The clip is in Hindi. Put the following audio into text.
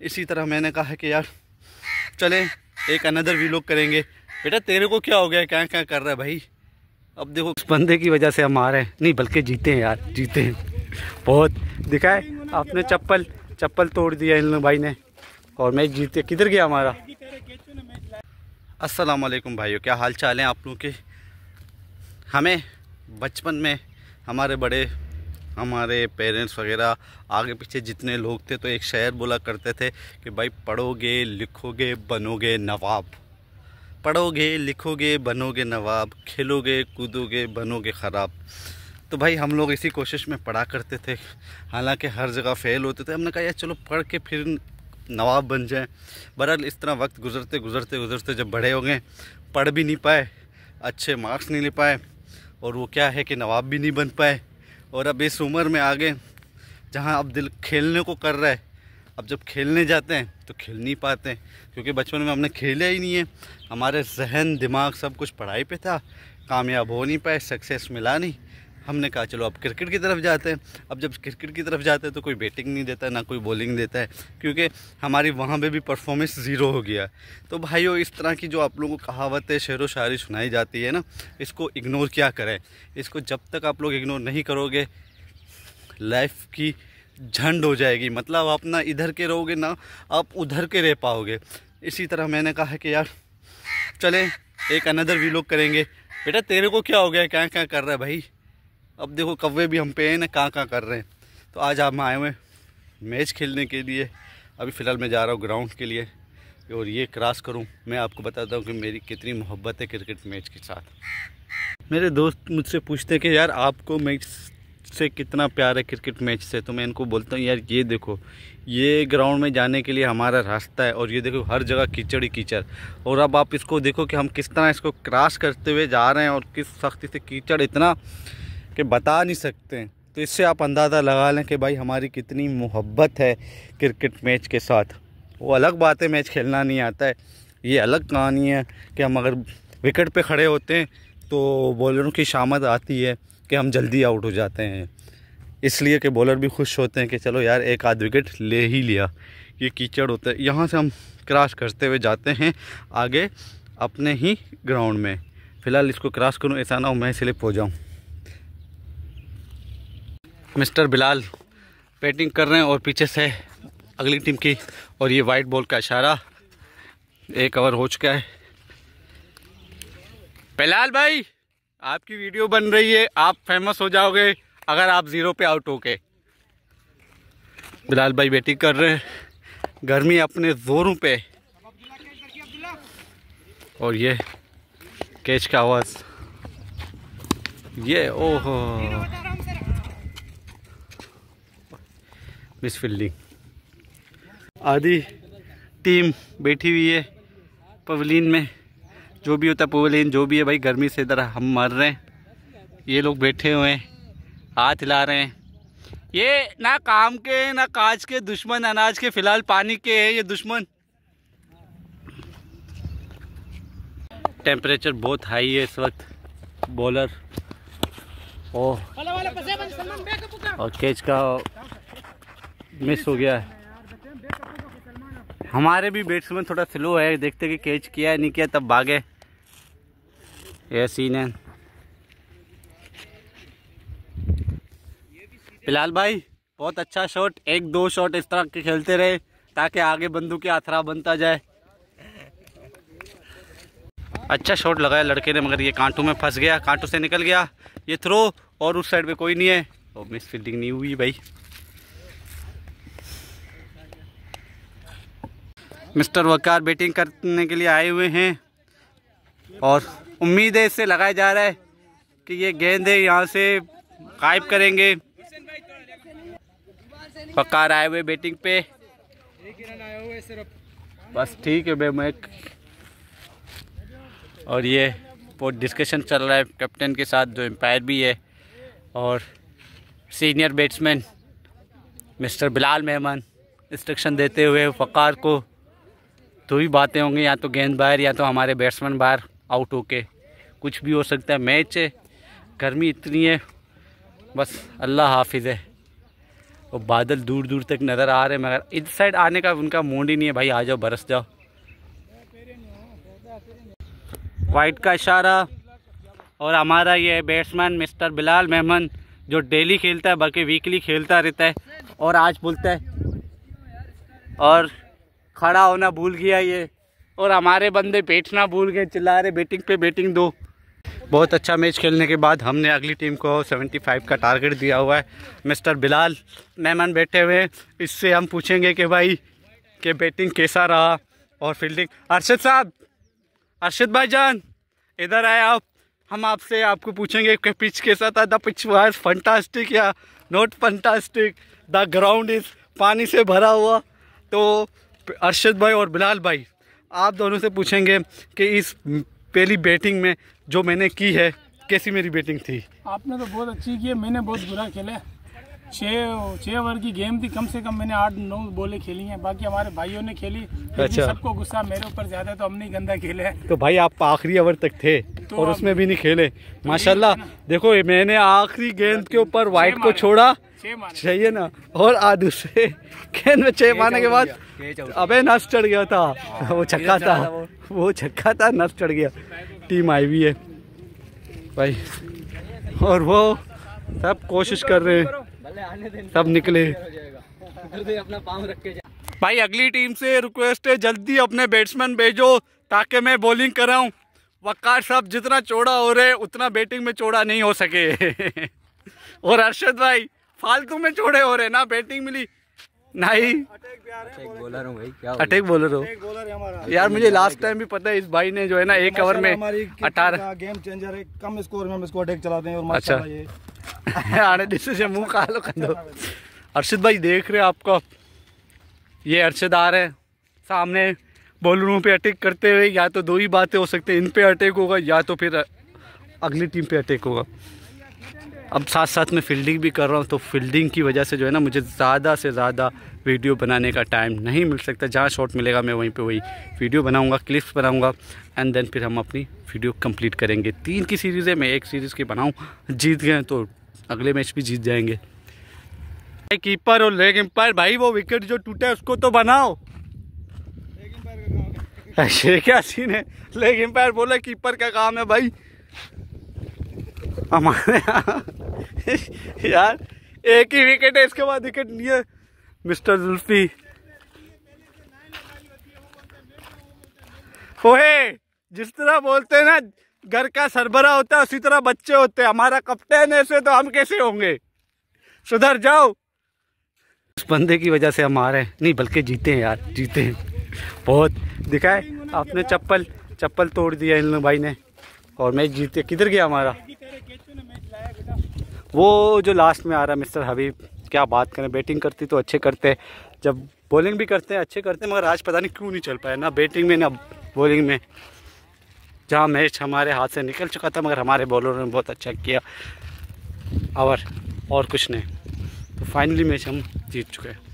इसी तरह मैंने कहा कि यार, चले, एक अनदर वीलॉग करेंगे। बेटा, तेरे को क्या हो गया? क्या क्या कर रहा है भाई? अब देखो उस बंदे की वजह से हम आ रहे हैं। नहीं, बल्कि जीते हैं यार, जीते हैं। बहुत दिखाए आपने चप्पल चप्पल तोड़ दिया इन भाई ने। और मैच जीते, किधर गया हमारा? अस्सलाम वालेकुम भाइयों, क्या हाल चाल है आप लोगों के? हमें, बचपन में, हमारे बड़े हमारे पेरेंट्स वगैरह आगे पीछे जितने लोग थे तो एक शहर बोला करते थे कि भाई, पढ़ोगे लिखोगे बनोगे नवाब। पढ़ोगे लिखोगे बनोगे नवाब, खेलोगे कूदोगे बनोगे ख़राब। तो भाई, हम लोग इसी कोशिश में पढ़ा करते थे। हालाँकि हर जगह फ़ेल होते थे। हमने कहा, यार, चलो, पढ़ के फिर नवाब बन जाए। बहरहाल, इस तरह वक्त गुजरते गुजरते गुजरते जब बड़े हो गए, पढ़ भी नहीं पाए, अच्छे मार्क्स नहीं ले पाए, और वो क्या है कि नवाब भी नहीं बन पाए। और अब इस उम्र में आगे, जहाँ अब दिल खेलने को कर रहा है, अब जब खेलने जाते हैं तो खेल नहीं पाते क्योंकि बचपन में हमने खेला ही नहीं है। हमारे जहन, दिमाग सब कुछ पढ़ाई पे था। कामयाब हो नहीं पाए सक्सेस मिला नहीं। हमने कहा, चलो अब क्रिकेट की तरफ़ जाते हैं। अब जब क्रिकेट की तरफ़ जाते हैं तो कोई बैटिंग नहीं देता, ना कोई बॉलिंग देता है, क्योंकि हमारी वहाँ पे भी परफॉर्मेंस ज़ीरो हो गया। तो भाइयों, इस तरह की जो आप लोगों को कहावतें, शेर व शायरी सुनाई जाती है ना, इसको इग्नोर क्या करें? इसको जब तक आप लोग इग्नोर नहीं करोगे लाइफ की झंड हो जाएगी। मतलब आप ना इधर के रहोगे, ना आप उधर के रह पाओगे। इसी तरह मैंने कहा है कि यार, चले, एक अनदर वीलॉग करेंगे। बेटा, तेरे को क्या हो गया? क्या क्या कर रहा है भाई? अब देखो कौवे भी हम पे हैं, ना कहाँ कहाँ कर रहे हैं। तो आज आप आए हुए मैच खेलने के लिए। अभी फ़िलहाल मैं जा रहा हूँ ग्राउंड के लिए और ये क्रॉस करूँ। मैं आपको बताता हूँ कि मेरी कितनी मोहब्बत है क्रिकेट मैच के साथ। मेरे दोस्त मुझसे पूछते हैं कि यार आपको मैच से कितना प्यार है क्रिकेट मैच से? तो मैं इनको बोलता हूँ, यार ये देखो, ये ग्राउंड में जाने के लिए हमारा रास्ता है और ये देखो हर जगह कीचड़ ही कीचड़। और अब आप इसको देखो कि हम किस तरह इसको क्रॉस करते हुए जा रहे हैं और किस सख्ती से कीचड़ इतना कि बता नहीं सकते। तो इससे आप अंदाज़ा लगा लें कि भाई हमारी कितनी मोहब्बत है क्रिकेट मैच के साथ। वो अलग बात है मैच खेलना नहीं आता है। ये अलग कहानी है कि हम अगर विकेट पे खड़े होते हैं तो बॉलरों की शामत आती है कि हम जल्दी आउट हो जाते हैं। इसलिए कि बॉलर भी खुश होते हैं कि चलो यार, एक आध विकेट ले ही लिया। ये कीचड़ होता है। यहाँ से हम क्रॉस करते हुए जाते हैं आगे अपने ही ग्राउंड में। फ़िलहाल इसको क्रॉस करूँ, ऐसा ना हो मैं स्लिप हो जाऊँ। मिस्टर बिलाल बैटिंग कर रहे हैं और पीछे से अगली टीम की और ये वाइट बॉल का इशारा एक ओवर हो चुका है। बिलाल भाई, आपकी वीडियो बन रही है, आप फ़ेमस हो जाओगे अगर आप ज़ीरो पे आउट हो के बिलाल भाई बैटिंग कर रहे हैं, गर्मी अपने ज़ोरों पे। और ये कैच का आवाज़, ये, ओहो। Miss fielding. आधी टीम बैठी हुई है पवलिन में। जो भी होता है पवलिन, जो भी है भाई, गर्मी से इधर हम मर रहे हैं। ये लोग बैठे हुए हैं, हाथ हिला रहे हैं। ये ना काम के, ना काज के दुश्मन, अनाज के फ़िलहाल पानी के है ये दुश्मन। टेम्परेचर बहुत हाई है इस वक्त बॉलर और और कैच का मिस हो गया है। हमारे भी बैट्समैन थोड़ा स्लो है, देखते कि कैच किया है, नहीं किया, तब भागे। ये सीन है। फ़िलहाल भाई, बहुत अच्छा शॉट एक दो शॉट इस तरह के खेलते रहे, ताकि आगे बंदूक के आथरा बनता जाए। अच्छा शॉट लगाया लड़के ने, मगर ये कांटों में फंस गया, कांटों से निकल गया। ये थ्रो और उस साइड पे कोई नहीं है। और मिस फील्डिंग नहीं हुई भाई। मिस्टर वकार बैटिंग करने के लिए आए हुए हैं। और उम्मीद है इससे लगाया जा रहा है कि ये गेंद है, यहाँ से गायब करेंगे। वकार आए हुए बैटिंग पे। बस ठीक है भाई मैं और ये बहुत डिस्कशन चल रहा है कैप्टन के साथ, जो एम्पायर भी है। और सीनियर बैट्समैन मिस्टर बिलाल मेहमान इंस्ट्रक्शन देते हुए फ़कार को दो ही बातें होंगी, या तो गेंद बाहर, या तो हमारे बैट्समैन बाहर आउट होके। कुछ भी हो सकता है मैच है, गर्मी इतनी है, बस अल्लाह हाफिज़ है। और बादल दूर दूर तक नज़र आ रहे हैं, मगर इस साइड आने का उनका मूड ही नहीं है, भाई, आ जाओ, बरस जाओ। वाइट का इशारा, और हमारा ये बैट्समैन मिस्टर बिलाल मेहमन, जो डेली खेलता है, बल्कि वीकली खेलता रहता है, और आज बोलता है, और खड़ा होना भूल गया ये। और हमारे बंदे बैठना भूल गए, चिल्ला रहे, बैटिंग पे बैटिंग दो। बहुत अच्छा मैच खेलने के बाद हमने अगली टीम को 75 का टारगेट दिया हुआ है। मिस्टर बिलाल मेहमान बैठे हुए हैं। इससे हम पूछेंगे कि भाई, कि बैटिंग कैसा रहा और फील्डिंग अरशद साहब, अरशद भाई जान इधर आए आप। हम आपसे आपको पूछेंगे कि पिच कैसा था? द पिच वाज फंटास्टिक या not fantastic the ground is पानी से भरा हुआ। तो अरशद भाई और बिलाल भाई, आप दोनों से पूछेंगे कि इस पहली बैटिंग में जो मैंने की है, कैसी मेरी बैटिंग थी? आपने तो बहुत अच्छी की है, मैंने बहुत बुरा खेला छः छः ओवर की गेम थी कम से कम मैंने आठ नौ बोले खेली हैं। बाकी हमारे भाइयों ने खेली अच्छा। सबको गुस्सा मेरे ऊपर ज़्यादा तो हमने गंदा खेले हैं। तो भाई आप आखिरी ओवर तक थे तो और उसमें भी नहीं खेले। माशाल्लाह देखो मैंने आखिरी गेंद के ऊपर व्हाइट को छोड़ा। चाहिए ना? और दूसरे गेंद में छह मारने के बाद अबे नस चढ़ गया था। वो छक्का था। वो छक्का था नस चढ़ गया। टीम आई हुई है। भाई और वो सब कोशिश कर रहे हैं। सब निकले। अपना पाँव रख के भाई अगली टीम से रिक्वेस्ट है जल्दी अपने बैट्समैन भेजो ताकि मैं बॉलिंग कराऊं। वकार साहब जितना चौड़ा हो रहे उतना बैटिंग में चौड़ा नहीं हो सके। और अरशद भाई फालतू में चौड़े हो रहे ना बैटिंग मिली। नहीं। अटैक बोलर हूँ भाई क्या अटैक बोलर हो। यार मुझे लास्ट टाइम भी पता है इस भाई ने जो है ना एक ओवर में अठारह गेम चेंजर है कम स्कोर में हम इसको अटैक चलाते हैं और अच्छा। आने से मुँह कालो कंदो अर्षद भाई देख रहे हो आपको? ये अर्षद आ रहे सामने बॉलरों पे अटैक करते हुए या तो दो ही बातें हो सकती हैं। इन पे अटैक होगा या तो फिर अगली टीम पे अटैक होगा। अब साथ साथ में फील्डिंग भी कर रहा हूँ तो फील्डिंग की वजह से जो है ना, मुझे ज़्यादा से ज़्यादा वीडियो बनाने का टाइम नहीं मिल सकता। जहाँ शॉट मिलेगा, मैं वहीं पे वही वीडियो बनाऊँगा क्लिप्स बनाऊँगा एंड देन फिर हम अपनी वीडियो कंप्लीट करेंगे। तीन की सीरीज़ है, मैं एक सीरीज़ की बनाऊँ। जीत गए तो अगले मैच भी जीत जाएँगे। कीपर और लेग एम्पायर भाई वो विकेट जो टूटा है, उसको तो बनाओ। ऐसे क्या सीन है? लेग एम्पायर बोला कीपर का काम है भाई। हमारे यार, एक ही विकेट है, इसके बाद विकेट नहीं है। मिस्टर जुल्फी होए जिस तरह बोलते हैं ना घर का सरबरा होता है, उसी तरह बच्चे होते हैं। हमारा कप्तान ऐसे तो हम कैसे होंगे? सुधर जाओ। उस बंदे की वजह से हम आ रहे हैं। नहीं, बल्कि जीते हैं यार, जीते हैं। बहुत। दिखाए आपने चप्पल चप्पल तोड़ दिया इन भाई ने। और मैच जीते, किधर गया हमारा? वो जो लास्ट में आ रहा है मिस्टर हबीब क्या बात करें बैटिंग करती तो अच्छे करते जब बॉलिंग भी करते हैं, अच्छे करते हैं, मगर आज पता नहीं क्यों नहीं चल पाया ना बैटिंग में ना बॉलिंग में। जहाँ मैच हमारे हाथ से निकल चुका था, मगर हमारे बॉलरों ने बहुत अच्छा किया। और और कुछ नहीं। तो फाइनली मैच हम जीत चुके हैं।